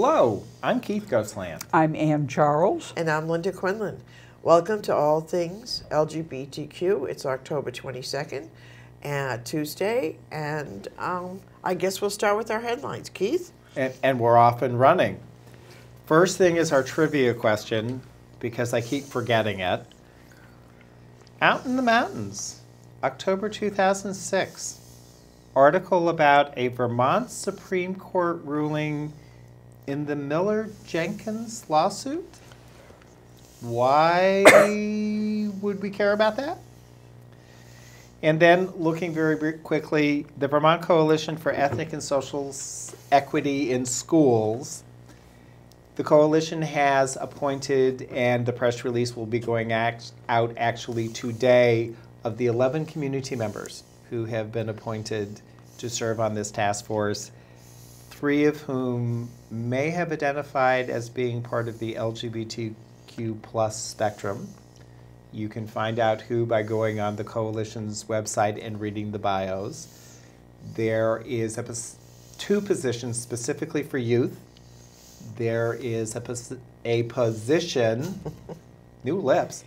Hello, I'm Keith Goslant. I'm Ann Charles. And I'm Linda Quinlan. Welcome to All Things LGBTQ. It's October 22nd, and Tuesday, and um, I guess we'll start with our headlines. Keith? And, and we're off and running. First thing is our trivia question, because I keep forgetting it. Out in the Mountains, October 2006. Article about a Vermont Supreme Court ruling in the Miller Jenkins lawsuit. Why would we care about that? And then, looking very quickly, the Vermont Coalition for Ethnic and Social Equity in Schools. The coalition has appointed, and the press release will be going act, out actually today, of the 11 community members who have been appointed to serve on this task force, three of whom may have identified as being part of the LGBTQ plus spectrum. You can find out who by going on the coalition's website and reading the bios. There is a, two positions specifically for youth. There is a, a position, new lips,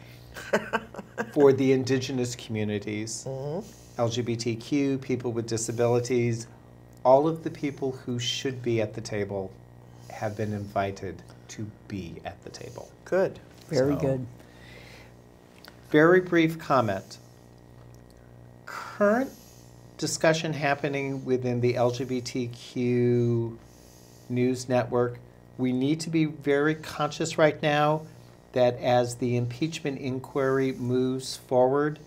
for the indigenous communities, mm-hmm. LGBTQ, people with disabilities, all of the people who should be at the table have been invited to be at the table. Good. Very so, good. Very brief comment. Current discussion happening within the LGBTQ news network. We need to be very conscious right now that as the impeachment inquiry moves forward,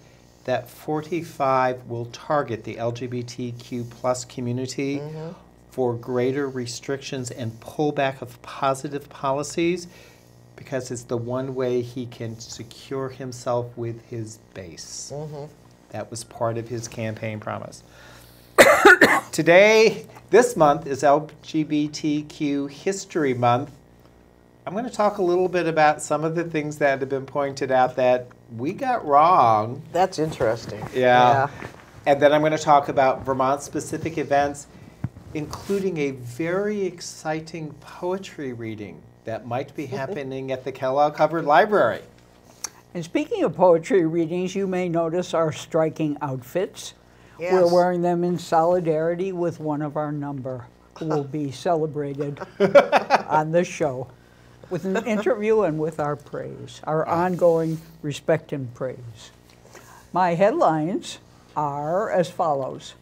that 45 will target the LGBTQ plus community mm-hmm. for greater restrictions and pullback of positive policies because it's the one way he can secure himself with his base. Mm-hmm. That was part of his campaign promise. Today, this month is LGBTQ History Month. I'm going to talk a little bit about some of the things that have been pointed out that we got wrong. That's interesting. Yeah. yeah. And then I'm going to talk about Vermont specific events, including a very exciting poetry reading that might be happening at the Kellogg Hubbard Library. And speaking of poetry readings, you may notice our striking outfits. Yes. We're wearing them in solidarity with one of our number who will be celebrated on the show with an interview and with our praise, our ongoing respect and praise. My headlines are as follows.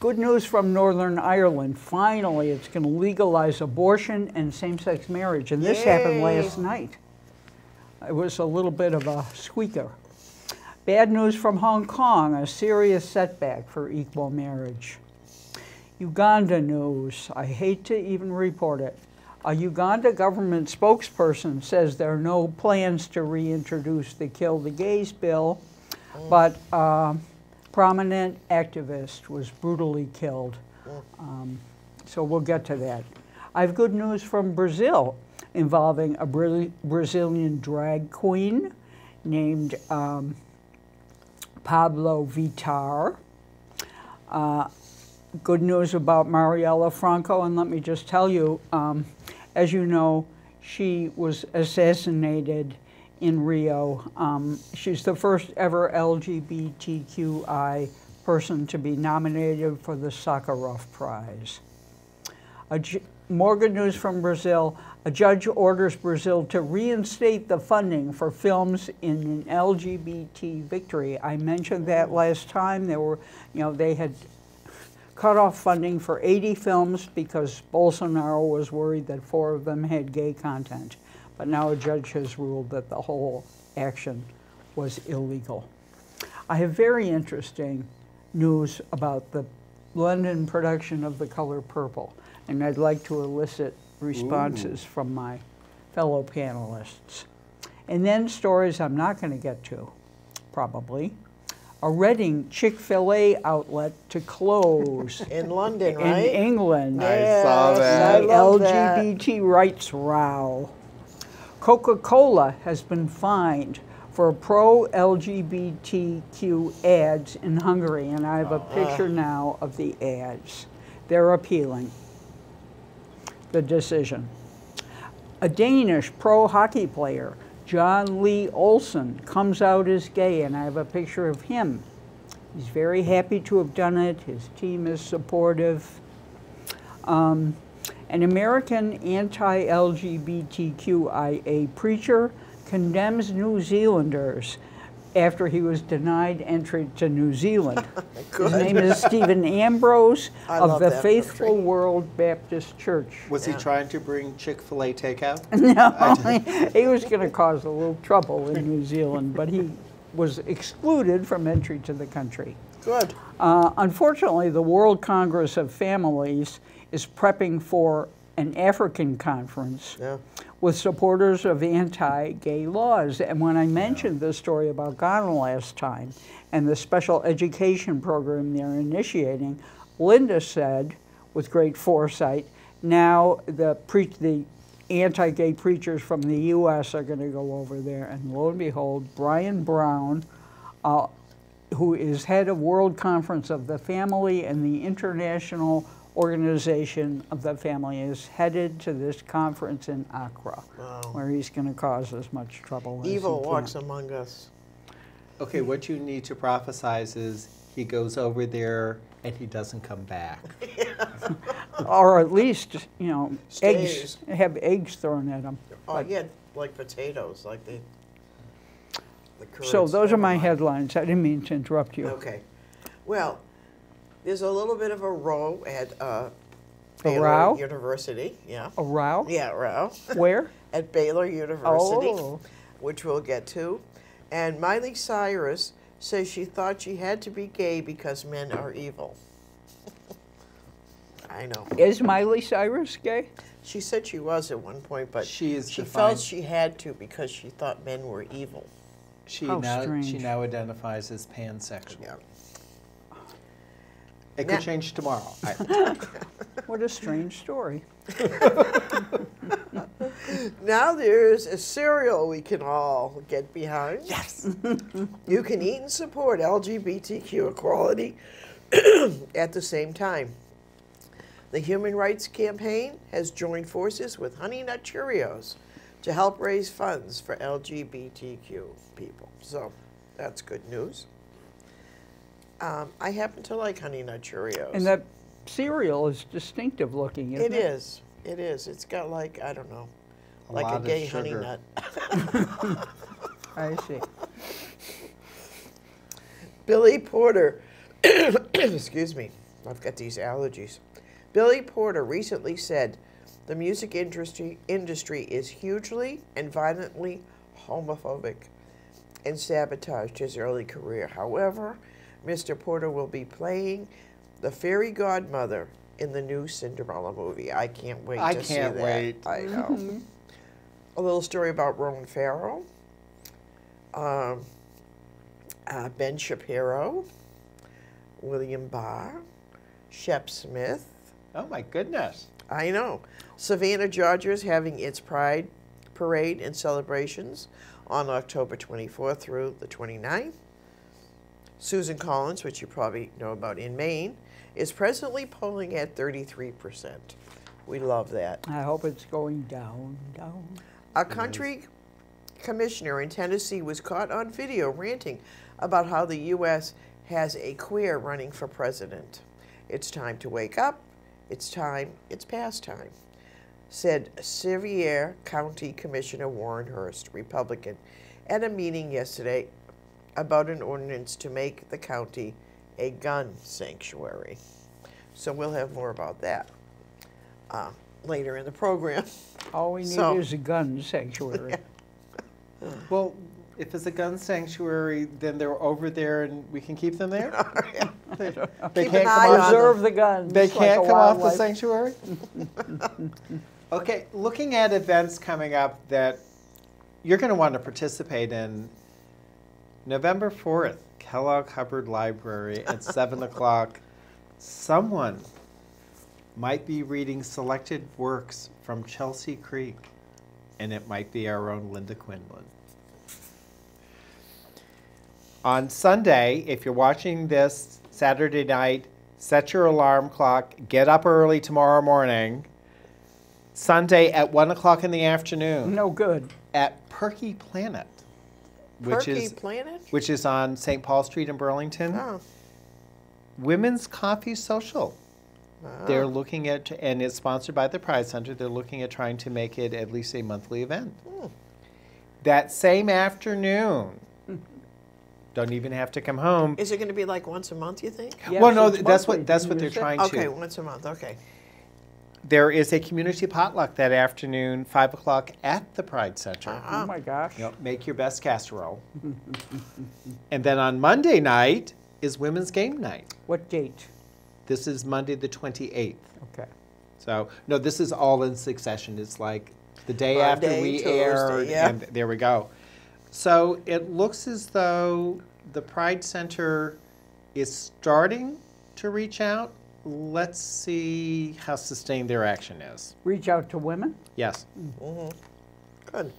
Good news from Northern Ireland. Finally, it's going to legalize abortion and same sex marriage. And this Yay. happened last night. It was a little bit of a squeaker. Bad news from Hong Kong a serious setback for equal marriage. Uganda news. I hate to even report it. A Uganda government spokesperson says there are no plans to reintroduce the Kill the Gays bill, but uh, prominent activist was brutally killed. Um, so we'll get to that. I have good news from Brazil involving a Brazilian drag queen named um, Pabllo Vittar. Uh, good news about Marielle Franco, and let me just tell you, um, as you know, she was assassinated in Rio. Um, she's the first ever LGBTQI person to be nominated for the Sakharov Prize. more good news from Brazil. A judge orders Brazil to reinstate the funding for films in an LGBT victory. I mentioned that last time. There were, you know, they had cut off funding for 80 films because Bolsonaro was worried that four of them had gay content. But now a judge has ruled that the whole action was illegal. I have very interesting news about the London production of The Color Purple, and I'd like to elicit responses Ooh. from my fellow panelists. And then stories I'm not going to get to, probably. A Reading Chick fil A outlet to close. In London, right? In England. I saw that. I LGBT that. rights row. Coca-Cola has been fined for pro-LGBTQ ads in Hungary, and I have a uh-huh. picture now of the ads. They're appealing the decision. A Danish pro hockey player, Jon Lee Olsen comes out as gay, and I have a picture of him. He's very happy to have done it. His team is supportive. Um, an American anti LGBTQIA preacher condemns New Zealanders after he was denied entry to New Zealand. His name is Stephen Ambrose I of the Faithful country. World Baptist Church. Was Yeah. he trying to bring Chick fil A takeout? No, he was going to cause a little trouble in New Zealand, but he was excluded from entry to the country. Good. Uh, unfortunately, the World Congress of Families is prepping for an African conference Yeah. with supporters of anti-gay laws. And when I mentioned the story about Ghana last time and the special education program they're initiating, Linda said, with great foresight, now the the anti-gay preachers from the U.S. are going to go over there, and lo and behold, Brian Brown, uh, who is head of World Conference of the Family and the International Organization of the Family, is headed to this conference in Accra, Wow. where he's going to cause as much trouble as Evil he walks can. among us. Okay, what you need to prophesize is he goes over there and he doesn't come back. or at least you know Stays. eggs have eggs thrown at him. Oh, But- yeah, like potatoes, like the. the So those are my mind. headlines. I didn't mean to interrupt you. Okay. Well, there's a little bit of a row at uh, A Baylor row? University. Yeah. A row? Yeah, row. Where? at Baylor University, Oh. which we'll get to. And Miley Cyrus says she thought she had to be gay because men are evil. I know. Is Miley Cyrus gay? She said she was at one point, but She is she defined- felt she had to because she thought men were evil. She How now she now identifies as pansexual. Yeah. It Now- could change tomorrow. I- What a strange story. Now there's a cereal we can all get behind. Yes. you can eat and support LGBTQ equality at the same time. The Human Rights Campaign has joined forces with Honey Nut Cheerios to help raise funds for LGBTQ people. So that's good news. Um, I happen to like Honey Nut Cheerios. And that cereal is distinctive looking, isn't it it? is. It is. It's got like, I don't know, A like a gay honey nut. I see. Billy Porter, excuse me, I've got these allergies. Billy Porter recently said the music industry industry is hugely and violently homophobic and sabotaged his early career. However, Mr. Porter will be playing the fairy godmother in the new Cinderella movie. I can't wait I to see can't wait. I know. A little story about Ronan Farrow. Um, uh, Ben Shapiro, William Barr, Shep Smith. oh my goodness. I know. Savannah, Georgia is having its Pride Parade and celebrations on October 24th through the 29th. Susan Collins, which you probably know about in Maine, is presently polling at 33%. We love that. I hope it's going down, down. A country commissioner in Tennessee was caught on video ranting about how the U.S. has a queer running for president. It's time to wake up. It's time. It's past time, said Sevier County Commissioner Warren Hurst, Republican, at a meeting yesterday about an ordinance to make the county a gun sanctuary. So we'll have more about that uh, later in the program. All we need So- is a gun sanctuary. Well, if it's a gun sanctuary, then they're over there and we can keep them there? They, they can't eye come on off. Preserve the guns. they can't a come off the sanctuary? okay, looking at events coming up that you're going to want to participate in, November 4th, Kellogg Hubbard Library at 7 o'clock, someone might be reading selected works from Chelsea Creek, and it might be our own Linda Quinlan. On Sunday, if you're watching this Saturday night, set your alarm clock, get up early tomorrow morning. Sunday at 1 o'clock in the afternoon No good. at Perky Planet, which Perky is Planet? which is on St. Paul Street in Burlington. Oh, Women's Coffee Social. wow. They're looking at, and it's sponsored by the Pride Center. They're looking at trying to make it at least a monthly event. Hmm. That same afternoon, don't even have to come home. Is it going to be like once a month, you think? Yes, well, no, that's what that's what they're use it? trying Okay, to. once a month. Okay. There is a community potluck that afternoon, five o'clock at the Pride Center. Uh-huh. Oh my gosh. Yep, make your best casserole. and then on Monday night is Women's Game Night. What date? This is Monday the 28th. Okay. So, no, this is all in succession. It's like the day after we Tuesday, aired, yeah. and there we go. So it looks as though the Pride Center is starting to reach out. Let's see how sustained their action is. Reach out to women? Yes. Good.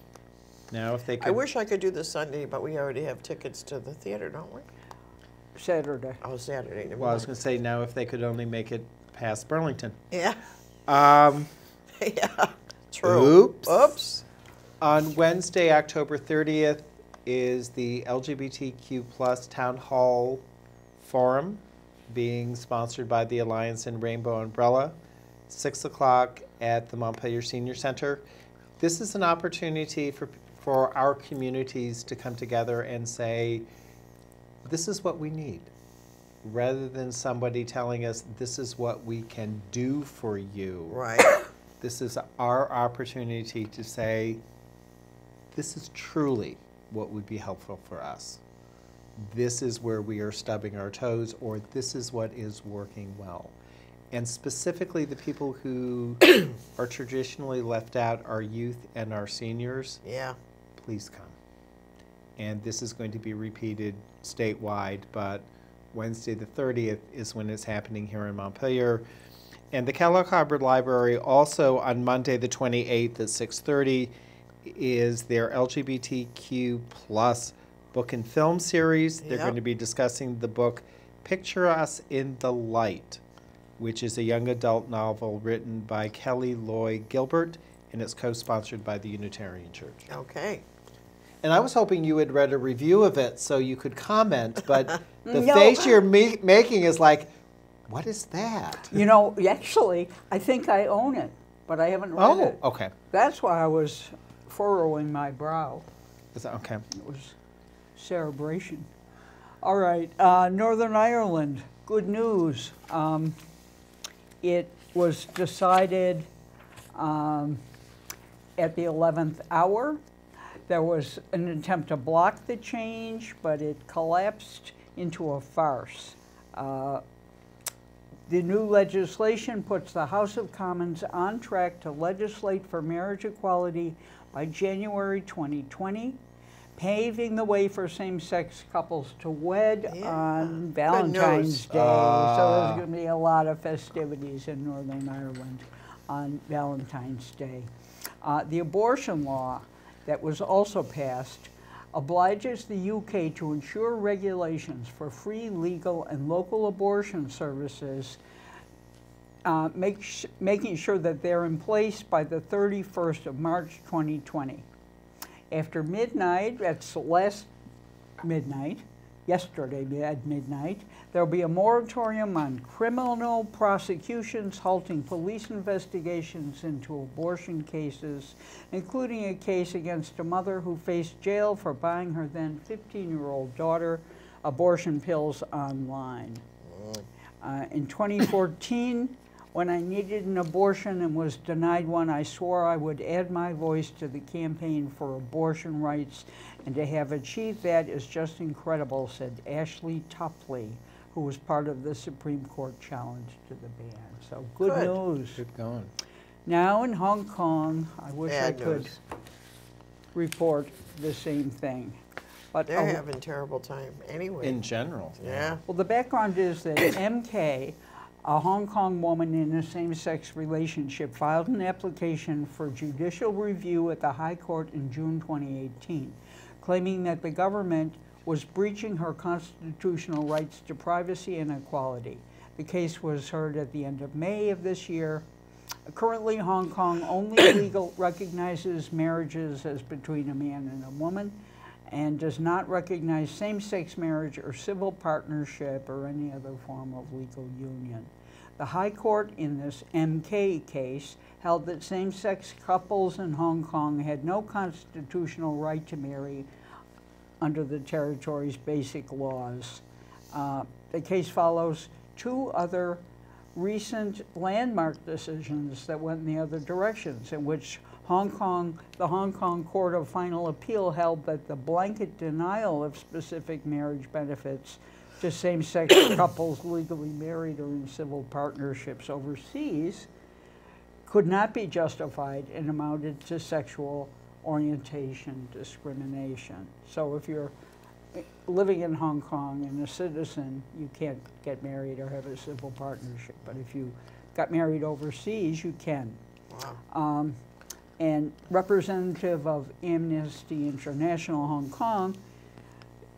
Now, if they could. I wish I could do this Sunday, but we already have tickets to the theater, don't we? Saturday. Oh, Saturday. Never Well, I was going to say now if they could only make it past Burlington. Yeah. Um, yeah. True. Oops. Oops. On Wednesday, October 30th, is the LGBTQ plus Town Hall Forum being sponsored by the Alliance and Rainbow Umbrella, 6 o'clock at the Montpelier Senior Center. This is an opportunity for, for our communities to come together and say, this is what we need. Rather than somebody telling us, this is what we can do for you. Right. This is our opportunity to say, this is truly what would be helpful for us. This is where we are stubbing our toes, or this is what is working well. And specifically, the people who are traditionally left out, are youth and our seniors, yeah. please come. And this is going to be repeated statewide, but Wednesday the 30th is when it's happening here in Montpelier. And the Kellogg Hubbard Library also on Monday the 28th at 6:30 is their LGBTQ plus book and film series. They're going to be discussing the book Picture Us in the Light, which is a young adult novel written by Kelly Loy Gilbert and it's co-sponsored by the Unitarian Church. Okay. And I was hoping you had read a review of it so you could comment, but the No. face you're me- making is like, what is that? You know, actually, I think I own it, but I haven't read Oh, it. Oh, okay. That's why I was furrowing my brow. Is that- okay. It was celebration. All right, uh, Northern Ireland, good news. Um, it was decided um, at the 11th hour. There was an attempt to block the change, but it collapsed into a farce. Uh, the new legislation puts the House of Commons on track to legislate for marriage equality by January 2020, paving the way for same-sex couples to wed Yeah. on Valentine's news. Day. so Ah. there's going to be a lot of festivities in Northern Ireland on Valentine's Day. Uh, the abortion law that was also passed obliges the UK to ensure regulations for free, legal, and local abortion services, uh, make sh- making sure that they're in place by the 31st of March 2020. After midnight, that's last midnight, yesterday at midnight, there'll be a moratorium on criminal prosecutions, halting police investigations into abortion cases, including a case against a mother who faced jail for buying her then 15 year old daughter abortion pills online. Uh, in 2014, when I needed an abortion and was denied one, I swore I would add my voice to the campaign for abortion rights, and to have achieved that is just incredible, said Ashley Tupley, who was part of the Supreme Court challenge to the ban. So good, Good. news. Good going. Now in Hong Kong, I wish I Bad could report the same thing. But They're a- having terrible time anyway. In general. yeah. Well, the background is that MK, a Hong Kong woman in a same sex relationship, filed an application for judicial review at the High Court in June 2018, claiming that the government was breaching her constitutional rights to privacy and equality. The case was heard at the end of May of this year. currently, Hong Kong only legal recognizes marriages as between a man and a woman and does not recognize same-sex marriage or civil partnership or any other form of legal union. The High Court in this MK case held that same-sex couples in Hong Kong had no constitutional right to marry under the territory's basic laws. Uh, the case follows two other recent landmark decisions that went in the other directions, in which Hong Kong, the Hong Kong Court of Final Appeal held that the blanket denial of specific marriage benefits to same-sex couples legally married or in civil partnerships overseas could not be justified and amounted to sexual orientation discrimination. So if you're living in Hong Kong and a citizen, you can't get married or have a civil partnership. But if you got married overseas, you can. Wow. Um, and representative of Amnesty International Hong Kong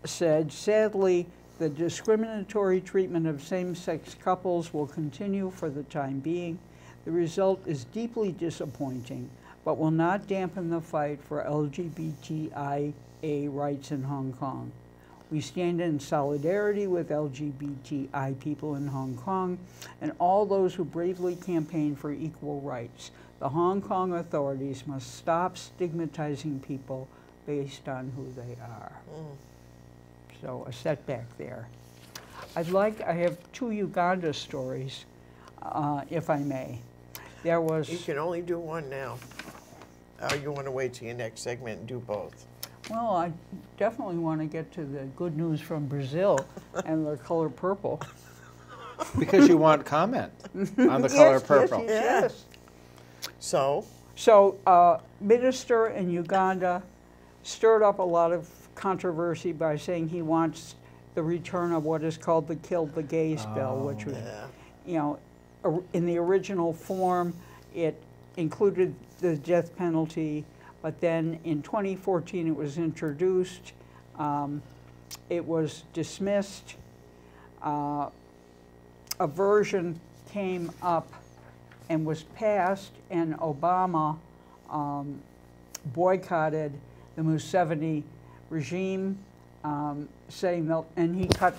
said, sadly, the discriminatory treatment of same-sex couples will continue for the time being. The result is deeply disappointing, but will not dampen the fight for LGBTIA rights in Hong Kong. We stand in solidarity with LGBTI people in Hong Kong and all those who bravely campaign for equal rights. The Hong Kong authorities must stop stigmatizing people based on who they are. Mm. So a setback there. I'd like, I have two Uganda stories, uh, if I may. There was. You can only do one now. Or you want to wait till your next segment and do both? Well, I definitely want to get to the good news from Brazil and the color purple. Because you want comment on the color yes, purple. Yes, yes, yes. So? So, uh, minister in Uganda stirred up a lot of controversy by saying he wants the return of what is called the Kill the Gays oh, bill, which was, yeah. you know, in the original form, it included the death penalty, but then in 2014 it was introduced. Um, it was dismissed. Uh, a version came up and was passed, and Obama um, boycotted the Museveni regime, um, saying that, and he cut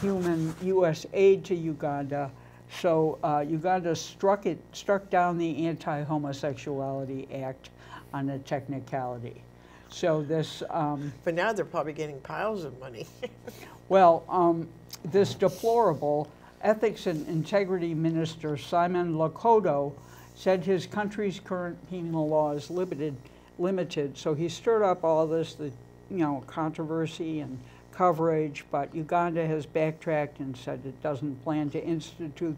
human U.S. aid to Uganda. So uh, Uganda struck it, struck down the Anti-Homosexuality Act on a technicality. So this. Um, but now they're probably getting piles of money. well, um, this deplorable Ethics and Integrity Minister Simon Lokodo said his country's current penal law is limited, limited. So he stirred up all this, the you know controversy and coverage. But Uganda has backtracked and said it doesn't plan to institute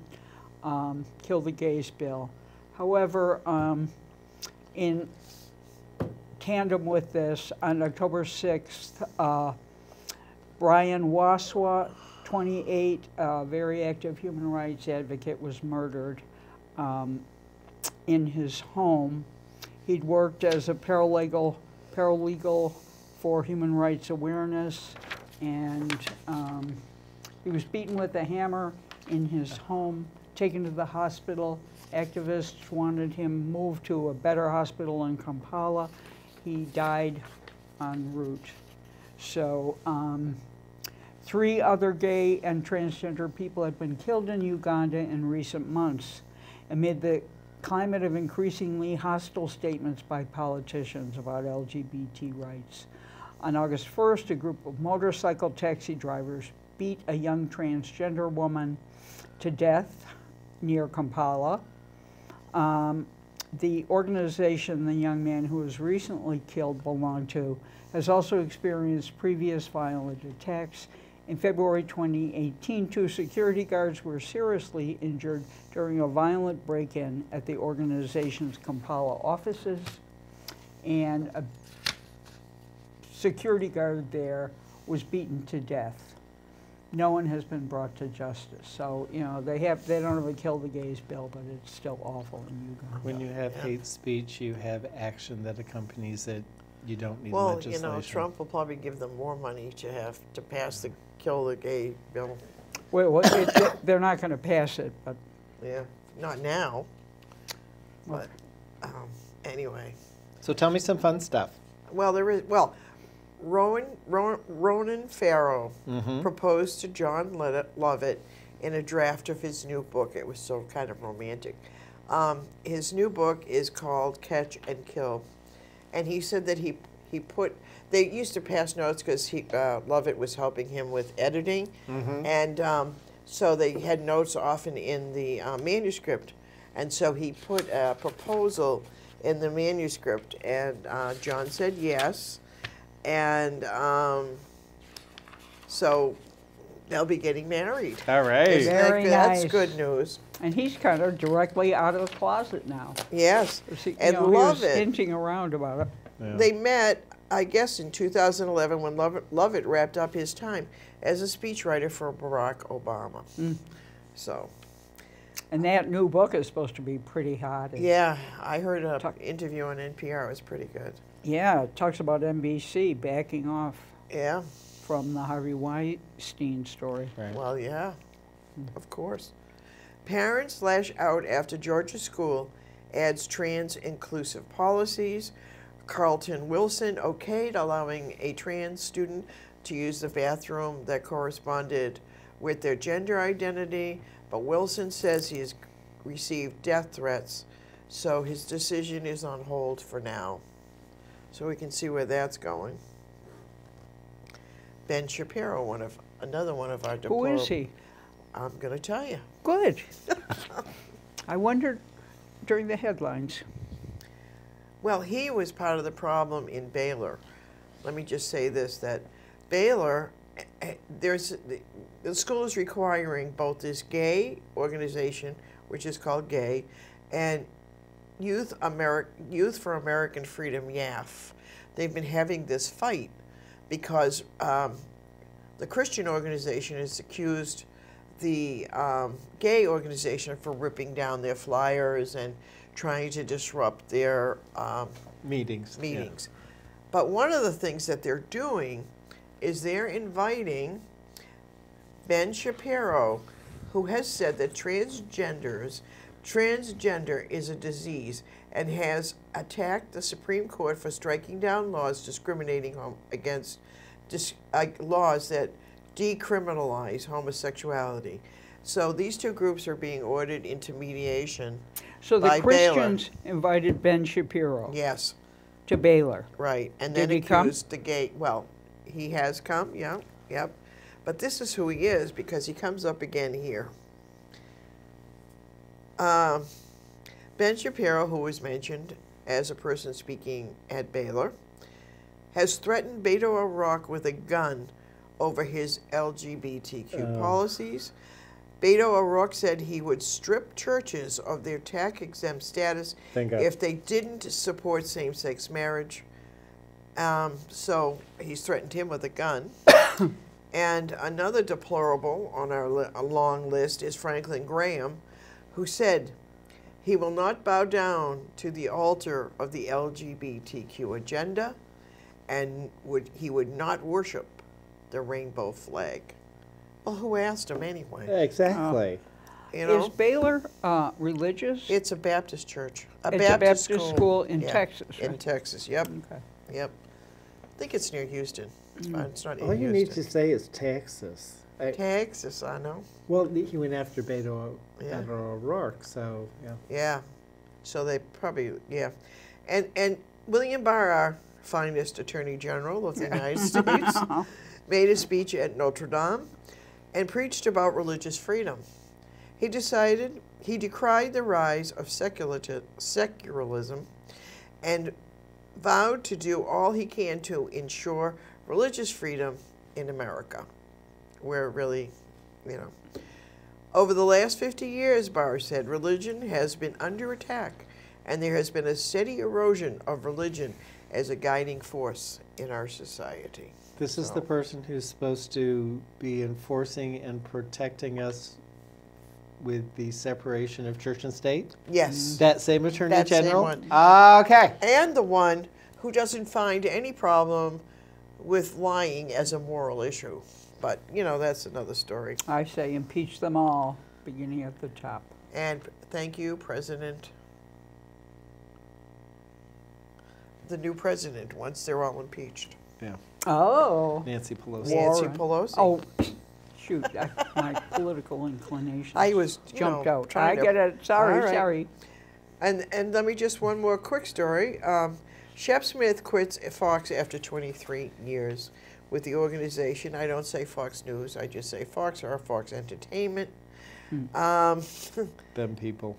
um, kill the gays bill. However, um, in tandem with this, on October 6th, uh, Brian Waswa 28, a very active human rights advocate, was murdered um, in his home. He'd worked as a paralegal, paralegal for human rights awareness, and um, he was beaten with a hammer in his home, taken to the hospital. Activists wanted him moved to a better hospital in Kampala. He died en route. So um, Three other gay and transgender people have been killed in Uganda in recent months amid the climate of increasingly hostile statements by politicians about LGBT rights. On August 1st, a group of motorcycle taxi drivers beat a young transgender woman to death near Kampala. Um, the organization the young man who was recently killed belonged to has also experienced previous violent attacks in February 2018, two security guards were seriously injured during a violent break-in at the organization's Kampala offices, and a security guard there was beaten to death. No one has been brought to justice. So, you know, they have they don't have a kill the gays bill, but it's still awful in Uganda. When you have hate speech, you have action that accompanies it. You don't need well, legislation. you know, Trump will probably give them more money to have to pass the kill the gay bill. Well, well it, it, they're not going to pass it, but Yeah, not now. But um, anyway, So tell me some fun stuff. well, there is well, Rowan, Rowan Ronan Farrow Mm-hmm. proposed to John Lett- Lovett in a draft of his new book. It was so kind of romantic. Um, his new book is called Catch and Kill, and he said that he he put they used to pass notes because he uh, Lovett was helping him with editing, and um, so they had notes often in the uh, manuscript, and so he put a proposal in the manuscript, and uh, John said yes, and um, so they'll be getting married. All right. Isn't that Very good? That's good news. And he's kind of directly out of the closet now. Yes, See, you and know, he was Lovett. hinting around about it. Yeah. They met, I guess, in 2011 when Lovett, Lovett wrapped up his time as a speechwriter for Barack Obama. Mm. So, And that new book is supposed to be pretty hot. Yeah, I heard an Talk- interview on NPR. It was pretty good. Yeah, it talks about NBC backing off Yeah, from the Harvey Weinstein story. Right. well, yeah, of course. Parents lash out after Georgia school adds trans inclusive policies. Carlton Wilson okayed allowing a trans student to use the bathroom that corresponded with their gender identity, but Wilson says he has received death threats, so his decision is on hold for now. So we can see where that's going. Ben Shapiro, one of another one of our Who is he? I'm going to tell you. Good. I wondered during the headlines. Well, he was part of the problem in Baylor. Let me just say this: that Baylor, eh, eh, there's the, school is requiring both this gay organization, which is called Gay, and Youth Ameri- Youth for American Freedom (YAF). They've been having this fight because um, the Christian organization has accused the um, gay organization for ripping down their flyers and trying to disrupt their um, Meetings. yeah. meetings. But one of the things that they're doing is they're inviting Ben Shapiro, who has said that transgenders, transgender is a disease and has attacked the Supreme Court for striking down laws discriminating hom- against dis, uh, laws that decriminalize homosexuality. So these two groups are being ordered into mediation. So the By Baylor. Christians invited Ben Shapiro Yes. to Baylor. Right, and Did then he come? accused the gay. Well, he has come. Yeah, yep. But this is who he is because he comes up again here. Um, ben Shapiro, who was mentioned as a person speaking at Baylor, has threatened Beto O'Rourke with a gun over his LGBTQ Oh. policies. Beto O'Rourke said he would strip churches of their tax exempt status if they didn't support same sex marriage. Um, so he's threatened him with a gun. and another deplorable on our li- a long list is Franklin Graham, who said he will not bow down to the altar of the LGBTQ agenda and would he would not worship the rainbow flag. Well, who asked him anyway? Exactly. You know, Is Baylor uh, religious? it's a Baptist church, a It's a Baptist, Baptist school, school in Yeah, Texas, In right? Texas, yep, okay. yep. I think it's near Houston. It's, Mm. fine. it's not All in you need to Houston. say is Texas. I, Texas, I know. well, he went after Beto, Yeah. Beto O'Rourke, so yeah. Yeah. So they probably yeah, and and William Barr, our finest Attorney General of the United States, made a speech at Notre Dame, and preached about religious freedom. He decided he decried the rise of secularism, and vowed to do all he can to ensure religious freedom in America, where really, you know. Over the last 50 years, Barr said, religion has been under attack, and there has been a steady erosion of religion as a guiding force in our society. This is the person who's supposed to be enforcing and protecting us with the separation of church and state? Yes. Mm-hmm. That same Attorney That same General? one. Okay. And the one who doesn't find any problem with lying as a moral issue. But, you know, that's another story. I say impeach them all, beginning at the top. And thank you, President the new president once they're all impeached. Yeah. Oh. Nancy Pelosi. Nancy Warren. Pelosi. Oh, shoot, I- my political inclinations. I was, you Jumped know, out. I trying to- get it, sorry, All right. sorry. And and let me just one more quick story. Um, Shep Smith quits Fox after 23 years with the organization. I don't say Fox News. I just say Fox or Fox Entertainment. Um, Them people.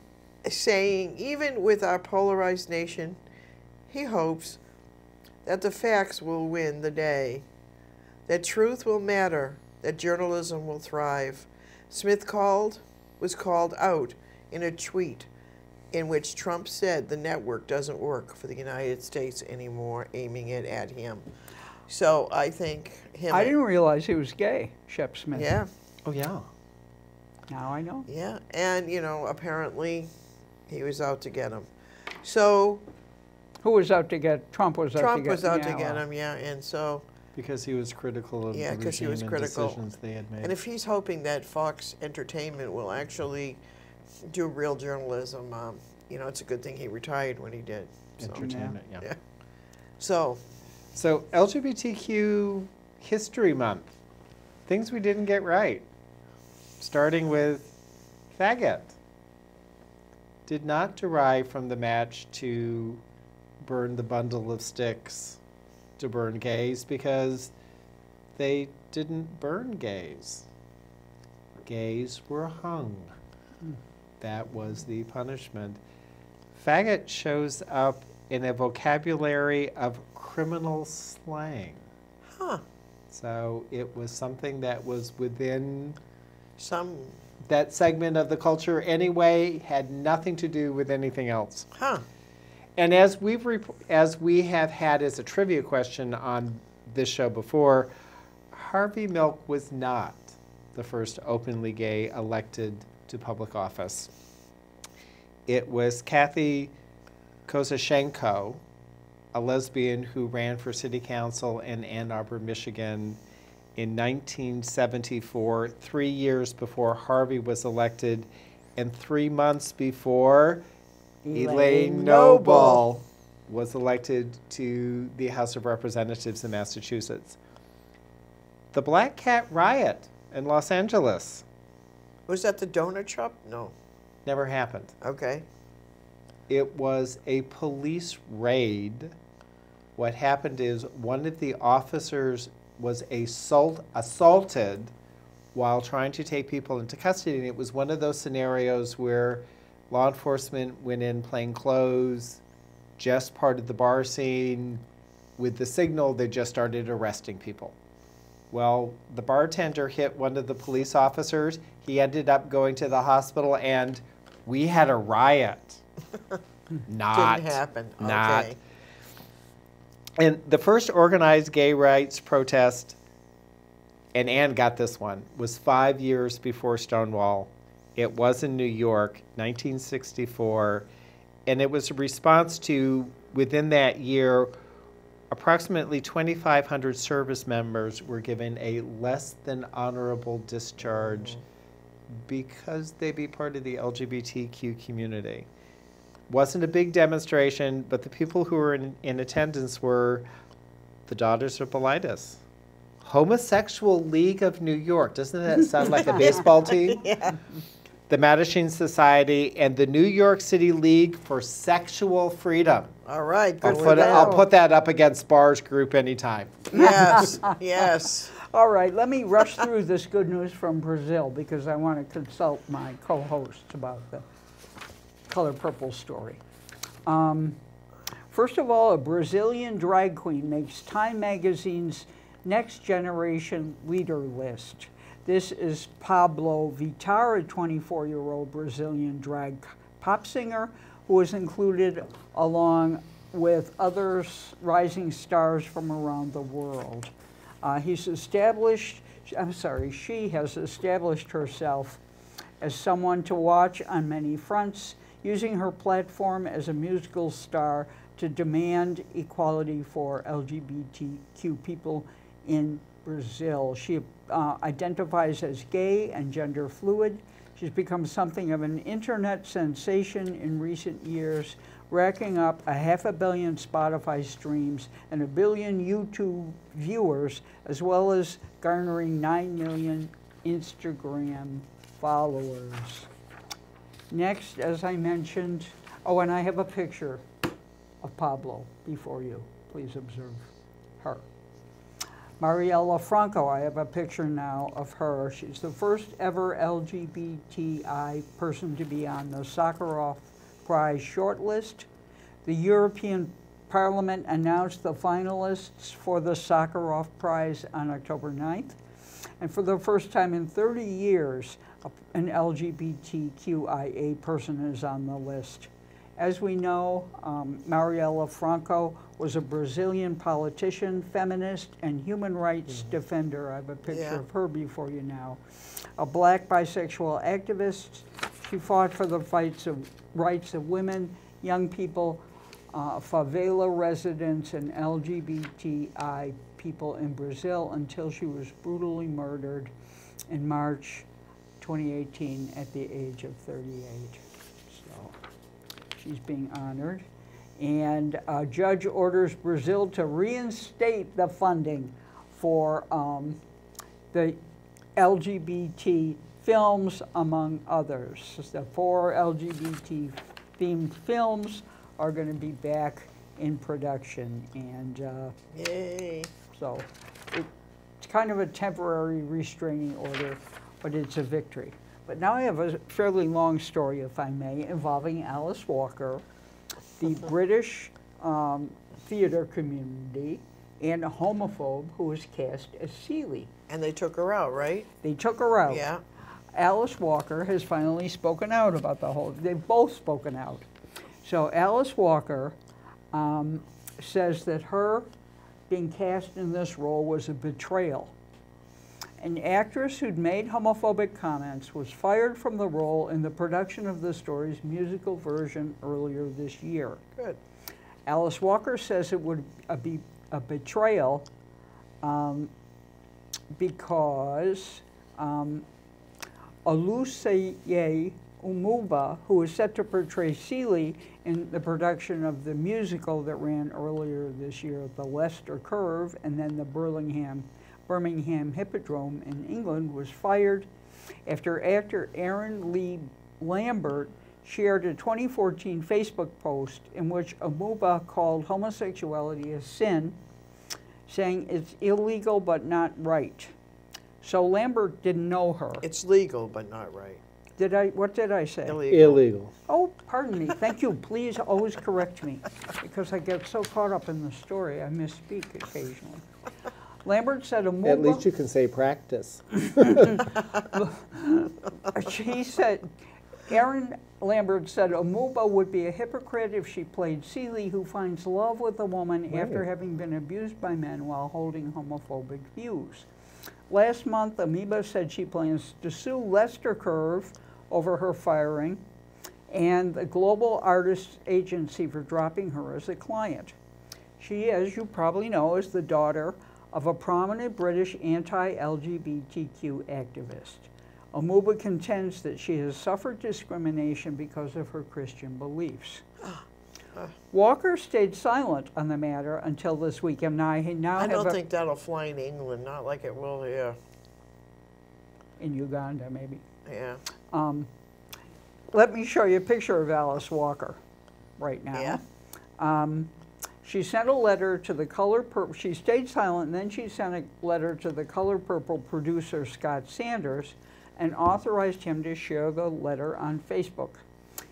saying even with our polarized nation, he hopes that the facts will win the day, that truth will matter, that journalism will thrive. Smith called was called out in a tweet in which Trump said the network doesn't work for the United States anymore, aiming it at him. So I think him. I didn't realize he was gay, Shep Smith. Yeah, Oh, yeah. Now I know. yeah, and you know apparently he was out to get him. So Who was out to get, Trump was out to get. Was out to get him, yeah, and so, Because he was critical of Yeah, the 'cause he was critical. decisions they had made. and if he's hoping that Fox Entertainment will actually do real journalism, um, you know, it's a good thing he retired when he did. So, Entertainment, yeah. yeah. so So LGBTQ History Month. Things we didn't get right. Starting with faggot. Did not derive from the match to burn the bundle of sticks to burn gays because they didn't burn gays. Gays were hung. That was the punishment. Faggot shows up in a vocabulary of criminal slang. huh, So it was something that was within some, that segment of the culture anyway, had nothing to do with anything else. huh, And as we've as we have had as a trivia question on this show before, Harvey Milk was not the first openly gay elected to public office. It was Kathy Kozachenko, a lesbian who ran for city council in Ann Arbor, Michigan in 1974, three years before Harvey was elected, and three months before Elaine Elaine Noble. Noble was elected to the House of Representatives in Massachusetts. The Black Cat Riot in Los Angeles was that the donut shop? No, never happened. okay, It was a police raid. What happened is one of the officers was assault, assaulted while trying to take people into custody. And it was one of those scenarios where law enforcement went in plain clothes, just part of the bar scene. With the signal, they just started arresting people. Well, the bartender hit one of the police officers. He ended up going to the hospital, and we had a riot. Not didn't happen. Not. Okay, And the first organized gay rights protest, and Anne got this one, was five years before Stonewall. It was in New York, 1964, and it was a response to, within that year, approximately 2,500 service members were given a less than honorable discharge because they be part of the LGBTQ community. Wasn't a big demonstration, but the people who were in, in attendance were the Daughters of Bilitis. Homosexual League of New York. Doesn't that sound like a baseball team? yeah, The Mattachine Society and the New York City League for Sexual Freedom. all right, I'll put, it, I'll put that up against Barr's group anytime. Yes, yes. All right, let me rush through this good news from Brazil because I want to consult my co-hosts about the Color Purple story. Um, first of all, a Brazilian drag queen makes Time Magazine's Next Generation Leader list. This is Pabllo Vittar, a 24-year-old Brazilian drag pop singer who was included along with other rising stars from around the world. Uh, he's established, I'm sorry, she has established herself as someone to watch on many fronts, using her platform as a musical star to demand equality for LGBTQ people in Brazil. She uh, identifies as gay and gender fluid. She's become something of an internet sensation in recent years, racking up a half a billion Spotify streams and a billion YouTube viewers, as well as garnering 9 million Instagram followers. Next, as I mentioned, oh, and I have a picture of Pabllo before you. Please observe her. Marielle Franco, I have a picture now of her. She's the first ever LGBTI person to be on the Sakharov Prize shortlist. The European Parliament announced the finalists for the Sakharov Prize on October 9th. And for the first time in 30 years, an LGBTQIA person is on the list. As we know, um, Marielle Franco was a Brazilian politician, feminist, and human rights mm -hmm. defender. I have a picture yeah. of her before you now. A black bisexual activist. She fought for the fights of rights of women, young people, uh, favela residents, and LGBTI people in Brazil until she was brutally murdered in March 2018 at the age of 38. She's being honored. And a judge orders Brazil to reinstate the funding for um, the LGBT films, among others. The four LGBT themed films are going to be back in production. And uh, Yay. so it's kind of a temporary restraining order, but it's a victory. But now I have a fairly long story, if I may, involving Alice Walker, the British um, theater community, and a homophobe who was cast as Celie. And they took her out, right? They took her out. Yeah. Alice Walker has finally spoken out about the whole, they've both spoken out. So Alice Walker um, says that her being cast in this role was a betrayal an actress who'd made homophobic comments was fired from the role in the production of the story's musical version earlier this year. Good. Alice Walker says it would uh, be a betrayal um, because um, Oluseyi Omooba, who is set to portray Celie in the production of the musical that ran earlier this year, The Leicester Curve, and then the Burlingham Birmingham Hippodrome in England was fired after actor Aaron Lee Lambert shared a 2014 Facebook post in which Omooba called homosexuality a sin, saying it's illegal but not right. So Lambert didn't know her. It's legal but not right. Did I? What did I say? Illegal. Illegal. Oh, pardon me. Thank you. Please always correct me, because I get so caught up in the story I misspeak occasionally. Lambert said a At least you can say practice. she said, Aaron Lambert said Omooba would be a hypocrite if she played Celie, who finds love with a woman right. after having been abused by men while holding homophobic views. Last month, Omooba said she plans to sue Leicester Curve over her firing and the Global Artists Agency for dropping her as a client. She, as you probably know, is the daughter of a prominent British anti-LGBTQ activist. Omooba contends that she has suffered discrimination because of her Christian beliefs. Walker stayed silent on the matter until this week, and I now I don't think that'll fly in England, not like it will here. In Uganda, maybe. Yeah. Um, let me show you a picture of Alice Walker right now. Yeah. Um, she sent a letter to the Color Purple, she stayed silent, and then she sent a letter to the Color Purple producer, Scott Sanders, and authorized him to share the letter on Facebook.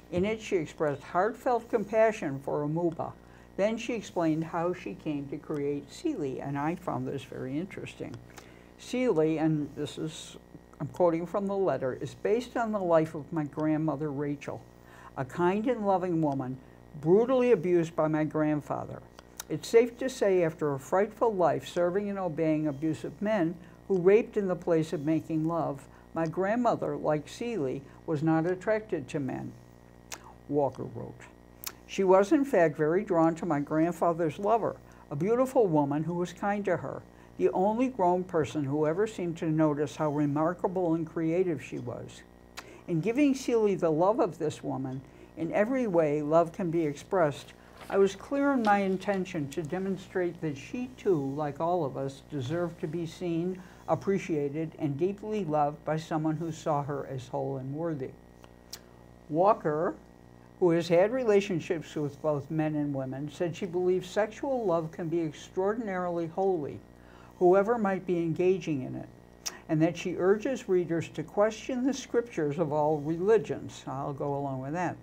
In it, she expressed heartfelt compassion for Omooba. Then she explained how she came to create Celie, and I found this very interesting. Celie, and this is, I'm quoting from the letter, is based on the life of my grandmother Rachel, a kind and loving woman brutally abused by my grandfather. It's safe to say after a frightful life serving and obeying abusive men who raped in the place of making love, my grandmother, like Celie, was not attracted to men, Walker wrote. She was in fact very drawn to my grandfather's lover, a beautiful woman who was kind to her, the only grown person who ever seemed to notice how remarkable and creative she was. In giving Celie the love of this woman, In every way love can be expressed, I was clear in my intention to demonstrate that she too, like all of us, deserved to be seen, appreciated, and deeply loved by someone who saw her as whole and worthy. Walker, who has had relationships with both men and women, said she believes sexual love can be extraordinarily holy, whoever might be engaging in it, and that she urges readers to question the scriptures of all religions. I'll go along with that.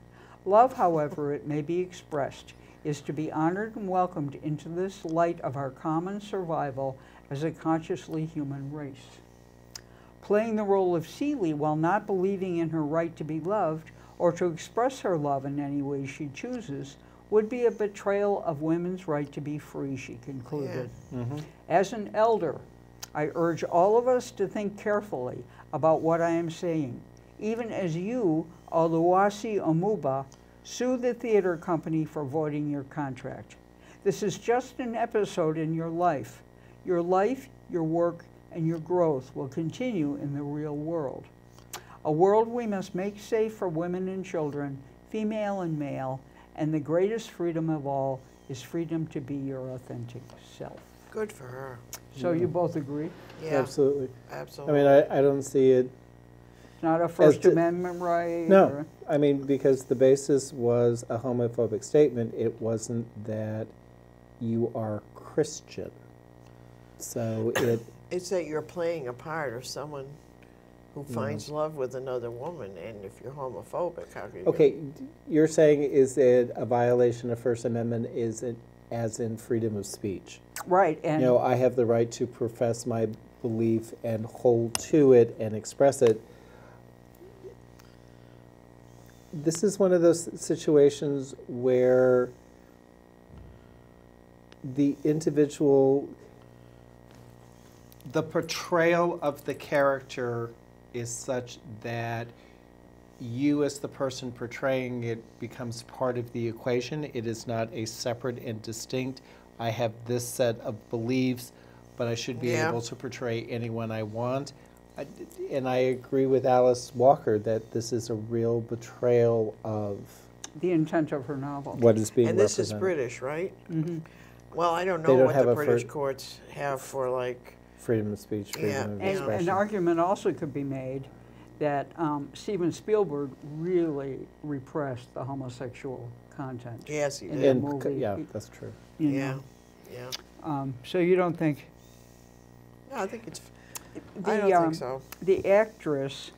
Love, however it may be expressed, is to be honored and welcomed into this light of our common survival as a consciously human race. Playing the role of Celie while not believing in her right to be loved or to express her love in any way she chooses would be a betrayal of women's right to be free, she concluded. Yeah. Mm -hmm. As an elder, I urge all of us to think carefully about what I am saying, even as you, Oluwasi Omooba, Sue the theater company for voiding your contract. This is just an episode in your life. Your life, your work, and your growth will continue in the real world. A world we must make safe for women and children, female and male, and the greatest freedom of all is freedom to be your authentic self. Good for her. So yeah. you both agree? Yeah. Absolutely. Absolutely. I mean, I, I don't see it not a First Amendment right? No, or- I mean, because the basis was a homophobic statement, it wasn't that you are Christian. So it, It's that you're playing a part of someone who Mm-hmm. finds love with another woman, and if you're homophobic, how can you? okay, d- you're saying is it a violation of First Amendment, is it as in freedom of speech? Right, You know, I have the right to profess my belief and hold to it and express it. This is one of those situations where the individual, The portrayal of the character is such that you, as the person portraying it, becomes part of the equation. It is not a separate and distinct, I have this set of beliefs, but I should be Yeah. able to portray anyone I want. I- And I agree with Alice Walker that this is a real betrayal of the intent of her novel. what is being And this is. British, right? Mhm. Well, I don't know don't what the British fir- courts have for like, Freedom of speech, freedom Yeah, of and- And expression. an argument also could be made that um, Steven Spielberg really repressed the homosexual content. yes, he And- did. And c- movie. yeah, that's true. you Yeah, know. yeah. Um, so you don't think No, I think it's, the I don't um, think so. the actress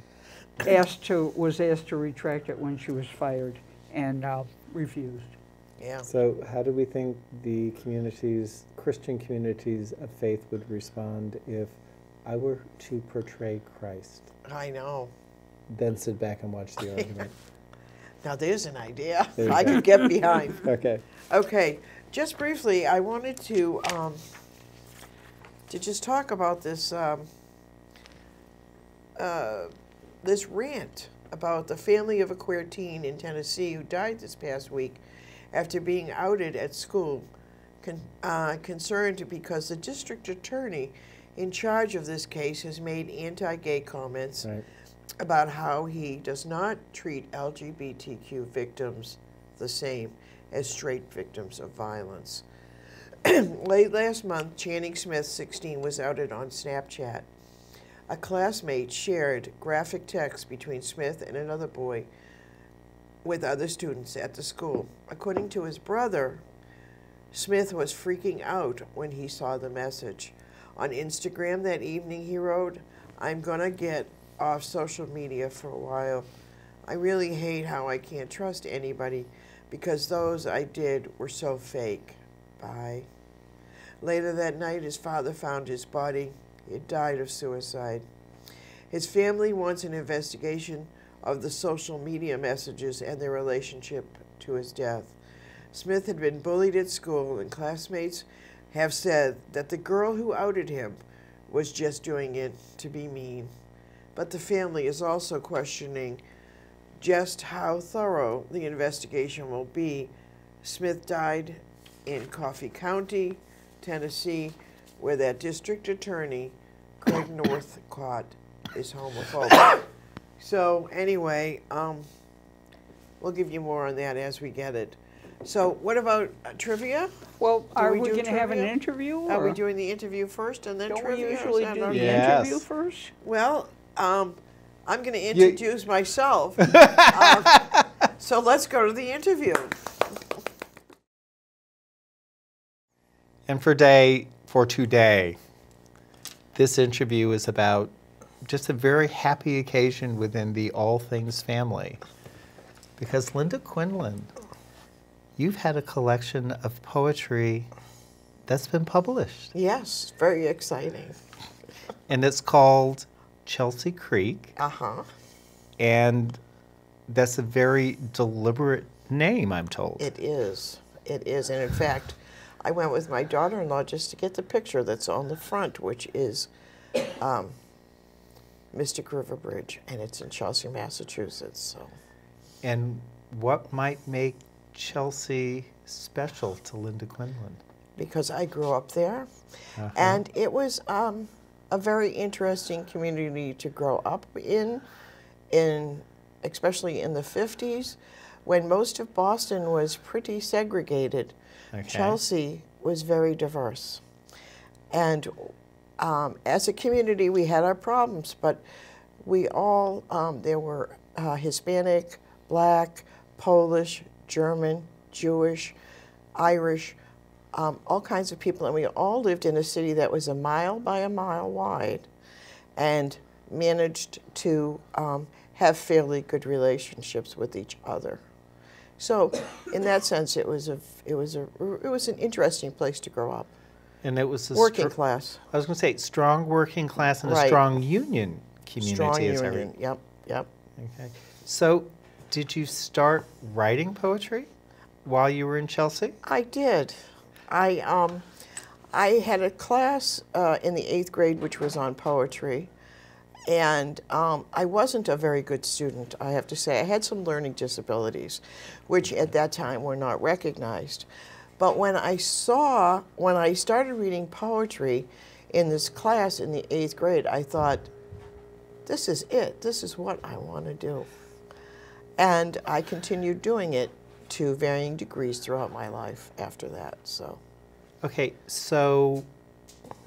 asked to was asked to retract it when she was fired and uh, refused. Yeah. So how do we think the communities, Christian communities of faith would respond if I were to portray Christ? I know. Then sit back and watch the argument. Now there's an idea There you I could get behind. Okay. Okay, just briefly, I wanted to um, to just talk about this um, uh, this rant about the family of a queer teen in Tennessee who died this past week after being outed at school, con- uh, concerned because the district attorney in charge of this case has made anti-gay comments Right. about how he does not treat LGBTQ victims the same as straight victims of violence. Late last month, Channing Smith, 16, was outed on Snapchat. A classmate shared graphic text between Smith and another boy with other students at the school. According to his brother, Smith was freaking out when he saw the message. On Instagram that evening, he wrote, I'm gonna get off social media for a while. I really hate how I can't trust anybody because those I did were so fake. Bye. Later that night, his father found his body. He died of suicide. His family wants an investigation of the social media messages and their relationship to his death. Smith had been bullied at school, and classmates have said that the girl who outed him was just doing it to be mean. But the family is also questioning just how thorough the investigation will be. Smith died in Coffee County, Tennessee, where that district attorney, Craig Northcott, is homophobic. so anyway, um, we'll give you more on that as we get it. So, what about uh, trivia? Well, are we we going to have an trivia? interview? Are we or doing the interview first and then Don't trivia? we Is usually that do the Yes. interview first? Well, um, I'm going to introduce myself. Um, so let's go to the interview. And for day for today, this interview is about just a very happy occasion within the All Things family. Because Linda Quinlan, you've had a collection of poetry that's been published. Yes, very exciting. And it's called Chelsea Creek. Uh huh. And that's a very deliberate name, I'm told. It is. It is. And in fact, I went with my daughter in law just to get the picture that's on the front, which is um, Mystic River Bridge, and it's in Chelsea, Massachusetts. So, And what might make Chelsea special to Linda Quinlan? because I grew up there, Uh-huh. and it was um, a very interesting community to grow up in, in especially in the 50s, when most of Boston was pretty segregated. Okay. Chelsea was very diverse. And um, as a community, we had our problems, but we all, um, there were uh, Hispanic, Black, Polish, German, Jewish, Irish, um, all kinds of people, and we all lived in a city that was a mile by a mile wide and managed to um, have fairly good relationships with each other. So, in that sense, it was a it was a it was an interesting place to grow up. And it was a Working class, I was going to say strong working class and a strong union community. strong as I read. union. Yep, yep. Okay. So, did you start writing poetry while you were in Chelsea? I did. I um, I had a class uh, in the eighth grade which was on poetry, and um, I wasn't a very good student. I have to say, I had some learning disabilities, which at that time were not recognized. But when I saw, when I started reading poetry in this class in the eighth grade, I thought, this is it. This is what I want to do. And I continued doing it to varying degrees throughout my life after that. So, Okay, so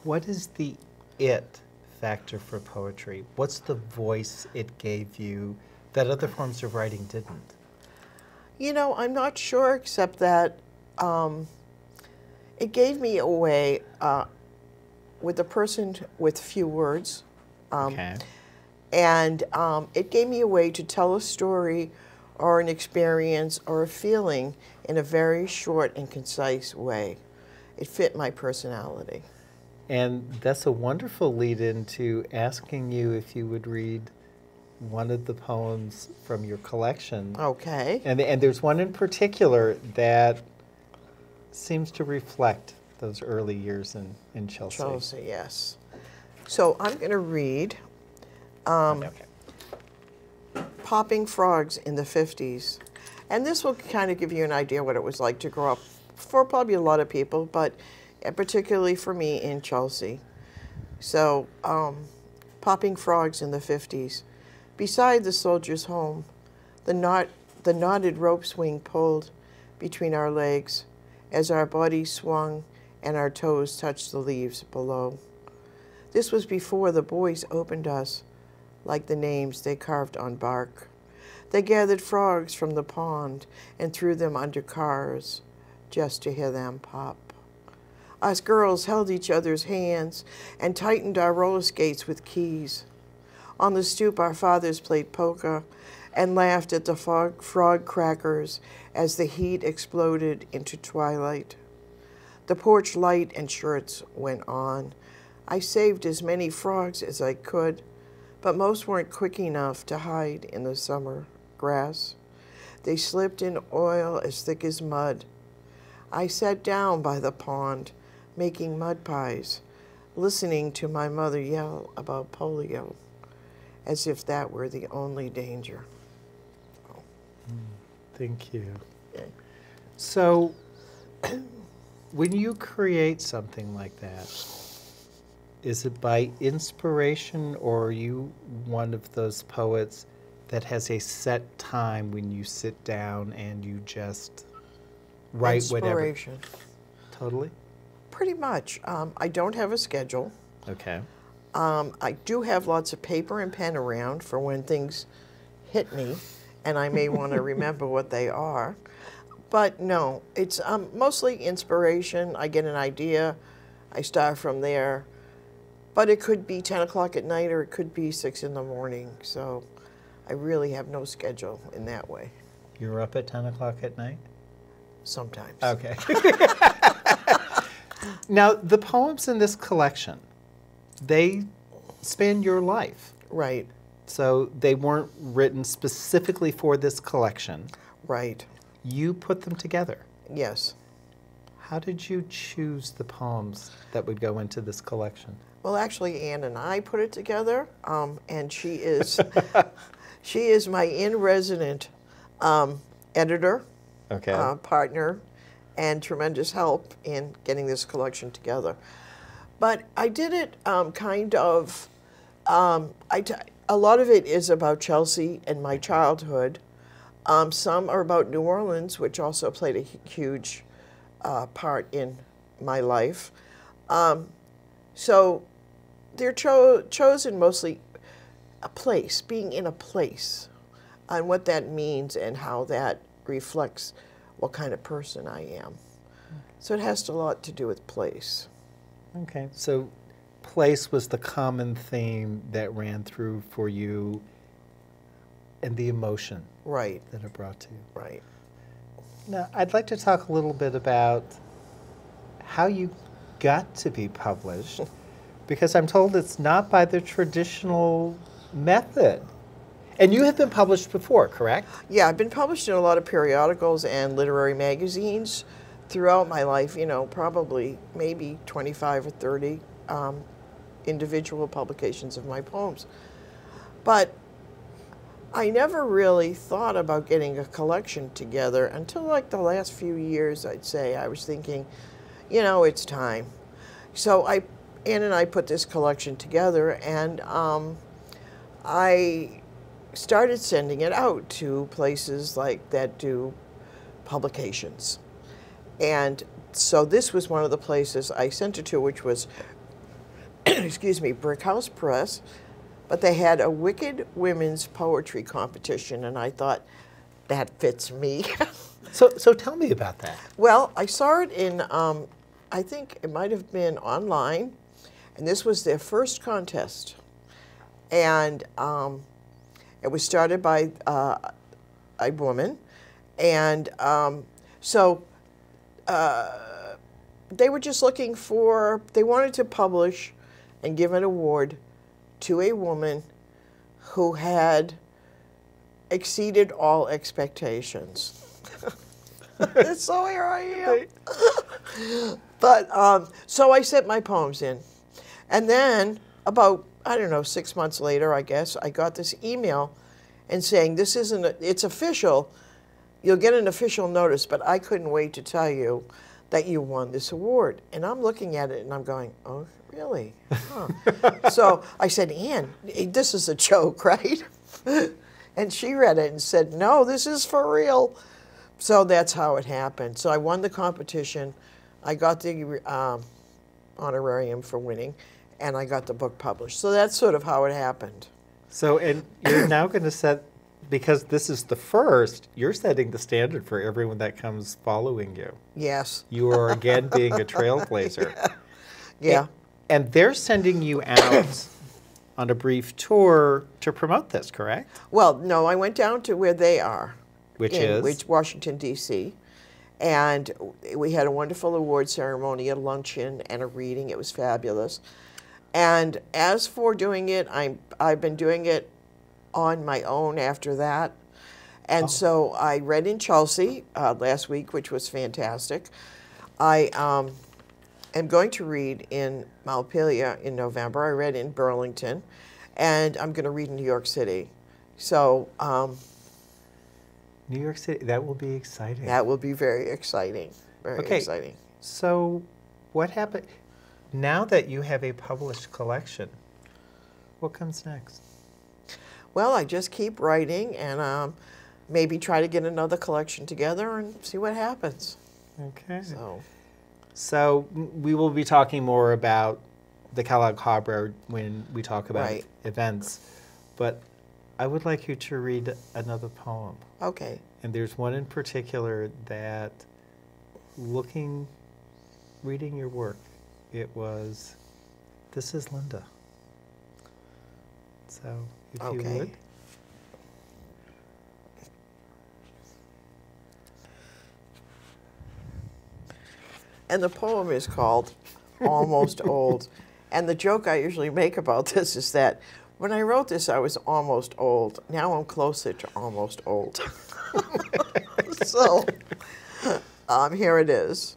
what is the it factor for poetry? What's the voice it gave you that other forms of writing didn't? you know, I'm not sure, except that um, it gave me a way uh, with a person with few words. Um, okay. And um, it gave me a way to tell a story or an experience or a feeling in a very short and concise way. It fit my personality. And that's a wonderful lead into asking you if you would read one of the poems from your collection. Okay. And, and there's one in particular that seems to reflect those early years in, in Chelsea. Chelsea, yes. So I'm going to read um, Okay. Popping Frogs in the 50s. And this will kind of give you an idea what it was like to grow up for probably a lot of people, but uh, particularly for me in Chelsea. So, um, Popping Frogs in the 50s. Beside the soldier's home, the, knot, the knotted rope swing pulled between our legs as our bodies swung and our toes touched the leaves below. This was before the boys opened us like the names they carved on bark. They gathered frogs from the pond and threw them under cars just to hear them pop. Us girls held each other's hands and tightened our roller skates with keys. On the stoop, our fathers played polka and laughed at the frog, frog crackers as the heat exploded into twilight. The porch light and shirts went on. I saved as many frogs as I could, but most weren't quick enough to hide in the summer grass. They slipped in oil as thick as mud. I sat down by the pond, making mud pies, listening to my mother yell about polio, as if that were the only danger. Hmm, thank you. So, when you create something like that, is it by inspiration or are you one of those poets that has a set time when you sit down and you just write whatever? Inspiration. Totally? Pretty much. Um, I don't have a schedule. Okay. Um, I do have lots of paper and pen around for when things hit me, and I may want to remember what they are. But no, it's um, mostly inspiration. I get an idea, I start from there. But it could be 10 o'clock at night or it could be 6 in the morning. So I really have no schedule in that way You're up at 10 o'clock at night? sometimes. Okay. now, the poems in this collection, they span your life. Right, So they weren't written specifically for this collection. right. You put them together. Yes. How did you choose the poems that would go into this collection? Well, actually, Anne and I put it together, um, and she is she is my in resident um, editor, Okay. uh, partner, and tremendous help in getting this collection together. But I did it um, kind of. Um, I t- a lot of it is about Chelsea and my childhood. Um, some are about New Orleans, which also played a huge uh, part in my life. Um, so they're cho- chosen mostly a place, being in a place, and what that means and how that reflects what kind of person I am. So it has a lot to do with place. Okay. So place was the common theme that ran through for you and the emotion Right, that it brought to you. right. Now, I'd like to talk a little bit about how you got to be published, because I'm told it's not by the traditional method. And you have been published before, correct? Yeah, I've been published in a lot of periodicals and literary magazines throughout my life, you know, probably maybe 25 or 30 um, individual publications of my poems. But I never really thought about getting a collection together until like the last few years, I'd say. I was thinking, you know, it's time. So I, Ann and I put this collection together, and um, I started sending it out to places like that do publications. And so this was one of the places I sent it to, which was, excuse me, Brickhouse Press. But they had a Wicked Women's Poetry Competition, and I thought, that fits me. So, so tell me about that. Well, I saw it in, um, I think it might have been online, and this was their first contest. And um, it was started by uh, a woman. And um, so uh, they were just looking for, they wanted to publish and give an award to a woman who had exceeded all expectations. so here I am. but um, so I sent my poems in, and then about I don't know six months later, I guess I got this email, and saying this isn't a, it's official. You'll get an official notice, but I couldn't wait to tell you that you won this award. And I'm looking at it and I'm going, oh, really? Huh. so I said, Ann, this is a joke, right? and she read it and said, no, this is for real. So that's how it happened. So I won the competition. I got the um, honorarium for winning, and I got the book published. So that's sort of how it happened. So, and you're now going to set, because this is the first, you're setting the standard for everyone that comes following you. Yes. You are again being a trailblazer. Yeah. And they're sending you out on a brief tour to promote this, correct? Well, no, I went down to where they are. Which in is? which Washington D.C. And we had a wonderful award ceremony, a luncheon, and a reading. It was fabulous. And as for doing it, I'm I've been doing it on my own after that. And so I read in Chelsea uh, last week, which was fantastic. I um, am going to read in Montpelier in November. I read in Burlington, and I'm going to read in New York City. So um, New York City, that will be exciting. that will be very exciting. Very Okay. exciting. So, what happened? Now that you have a published collection, what comes next? Well, I just keep writing and um, maybe try to get another collection together and see what happens. Okay. So, So we will be talking more about the Kellogg Hubbard when we talk about Right. events. But I would like you to read another poem. okay. And there's one in particular that looking, reading your work, it was, this is Linda. So if you Okay. would. And the poem is called Almost Old. And the joke I usually make about this is that when I wrote this, I was almost old. Now I'm closer to almost old. so um, here it is.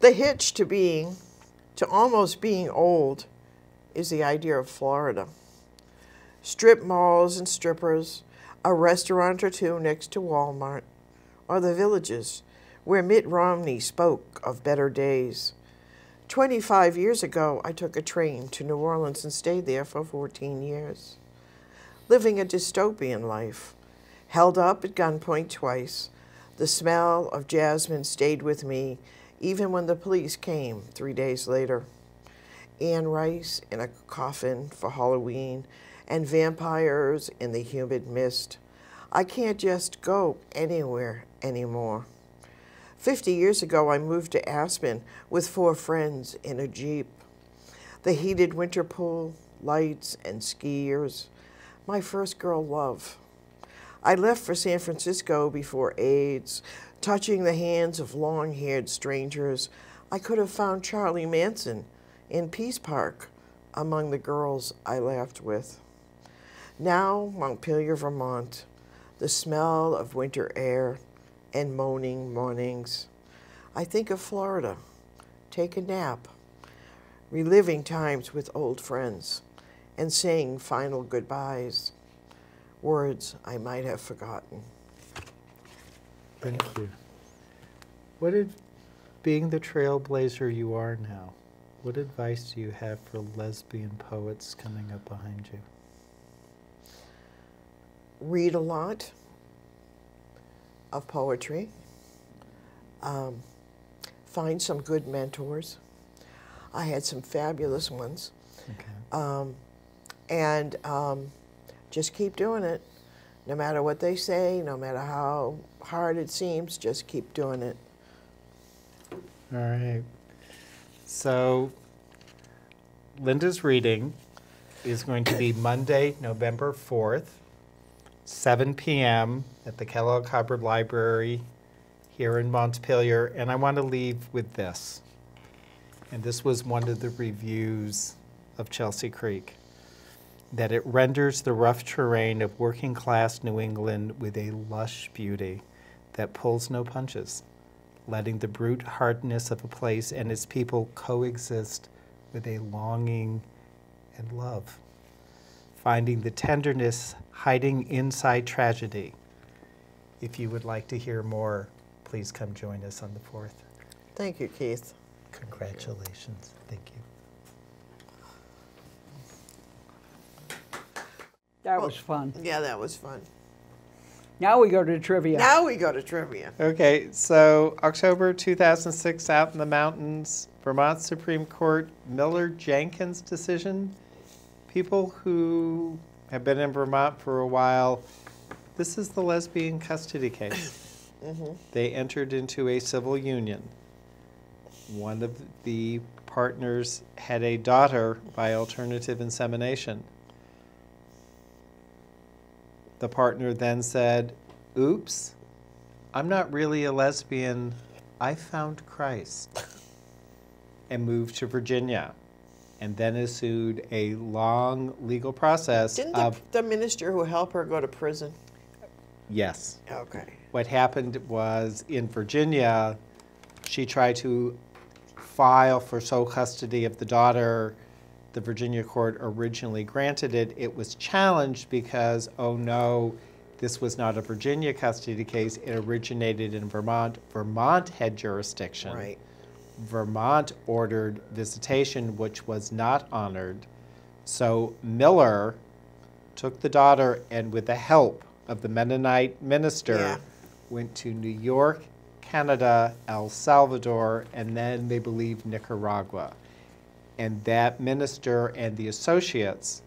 The hitch to being, to almost being old, is the idea of Florida. Strip malls and strippers, a restaurant or two next to Walmart, or the villages where Mitt Romney spoke of better days. 25 years ago, I took a train to New Orleans and stayed there for 14 years. Living a dystopian life, held up at gunpoint twice, the smell of jasmine stayed with me even when the police came three days later. Anne Rice in a coffin for Halloween, and vampires in the humid mist. I can't just go anywhere anymore. Fifty years ago, I moved to Aspen with four friends in a Jeep. The heated winter pool, lights, and skiers. My first girl love. I left for San Francisco before AIDS, touching the hands of long haired strangers. I could have found Charlie Manson in Peace Park among the girls I laughed with. Now, Montpelier, Vermont, the smell of winter air and moaning mornings. I think of Florida, take a nap, reliving times with old friends, and saying final goodbyes, words I might have forgotten. Thank you. What did, being the trailblazer you are now, what advice do you have for lesbian poets coming up behind you? Read a lot of poetry. Um, find some good mentors. I had some fabulous ones. Okay. Um, and um, just keep doing it. No matter what they say, no matter how hard it seems, just keep doing it. All right. So, Linda's reading is going to be Monday, November 4th, 7 p.m. at the Kellogg Hubbard Library here in Montpelier. And I want to leave with this. And this was one of the reviews of Chelsea Creek that it renders the rough terrain of working class New England with a lush beauty that pulls no punches letting the brute hardness of a place and its people coexist with a longing and love, finding the tenderness hiding inside tragedy. If you would like to hear more, please come join us on the 4th. Thank you, Keith. Congratulations. Thank you. That Well- was fun. Yeah, that was fun. Now we go to trivia. Now we go to trivia. Okay, so October 2006, out in the mountains, Vermont Supreme Court Miller Jenkins decision. People who have been in Vermont for a while, this is the lesbian custody case. Mm-hmm. They entered into a civil union. One of the partners had a daughter by alternative insemination. The partner then said, Oops, I'm not really a lesbian. I found Christ. and moved to Virginia. And then ensued a long legal process Didn't the, of, the minister who helped her go to prison? yes. Okay. What happened was in Virginia, she tried to file for sole custody of the daughter. The Virginia court originally granted it. It was challenged because, oh no, this was not a Virginia custody case. It originated in Vermont. Vermont had jurisdiction. Right. Vermont ordered visitation, which was not honored. So Miller took the daughter and, with the help of the Mennonite minister, Yeah. went to New York, Canada, El Salvador, and then they believe Nicaragua. And that minister and the associates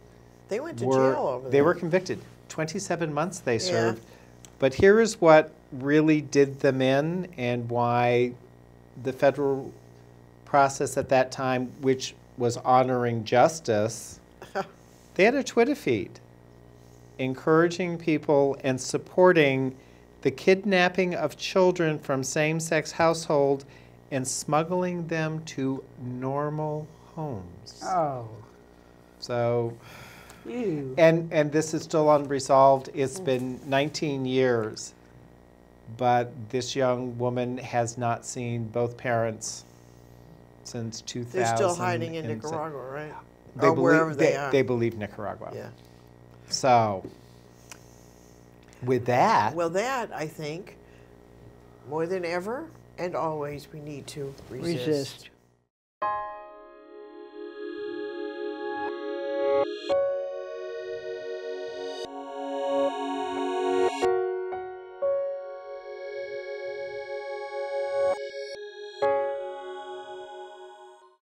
They went to were jail over they were convicted. 27 months they Yeah. served. But here is what really did them in and why the federal process at that time, which was honoring justice, they had a Twitter feed encouraging people and supporting the kidnapping of children from same sex household and smuggling them to normal homes. Oh, So ew. and and this is still unresolved. It's been 19 years, but this young woman has not seen both parents since 2000. They're still hiding in and so- Nicaragua, right? They or believe, wherever they, they, are. they believe Nicaragua. yeah. So, with that, Well, that I think, more than ever and always, we need to resist. Resist.